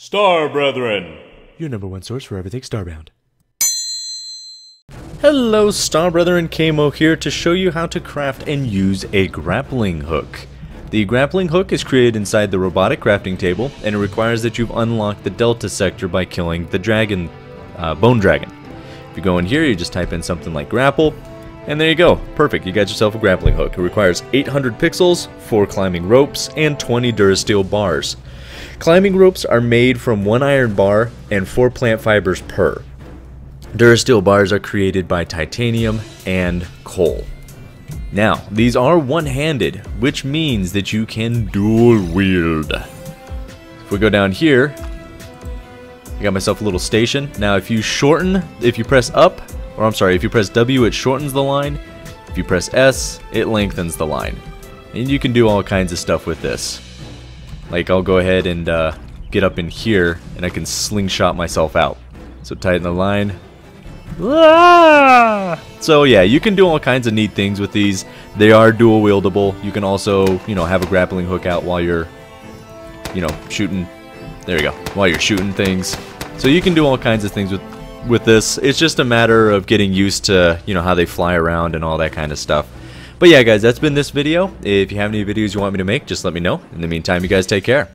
Star Brethren! Your number one source for everything Starbound. Hello Star Brethren, KMo here to show you how to craft and use a grappling hook. The grappling hook is created inside the robotic crafting table and it requires that you've unlocked the delta sector by killing the dragon, uh, bone dragon. If you go in here, you just type in something like grapple, and there you go. Perfect, you got yourself a grappling hook. It requires 800 pixels, 4 climbing ropes, and 20 Durasteel bars. Climbing ropes are made from 1 iron bar and 4 plant fibers per. Durasteel bars are created by titanium and coal. Now, these are one-handed, which means that you can dual wield. If we go down here, I got myself a little station. Now, if you shorten, if you press up, or I'm sorry, if you press W, it shortens the line. If you press S, it lengthens the line. And you can do all kinds of stuff with this. Like, I'll go ahead and uh, get up in here, and I can slingshot myself out. So tighten the line, Ah! So yeah, you can do all kinds of neat things with these. They are dual wieldable. You can also, you know, have a grappling hook out while you're, you know, shooting. There you go. While you're shooting things. So you can do all kinds of things with with this. It's just a matter of getting used to, you know, how they fly around and all that kind of stuff. But yeah, guys, that's been this video. If you have any videos you want me to make, just let me know. In the meantime, you guys take care.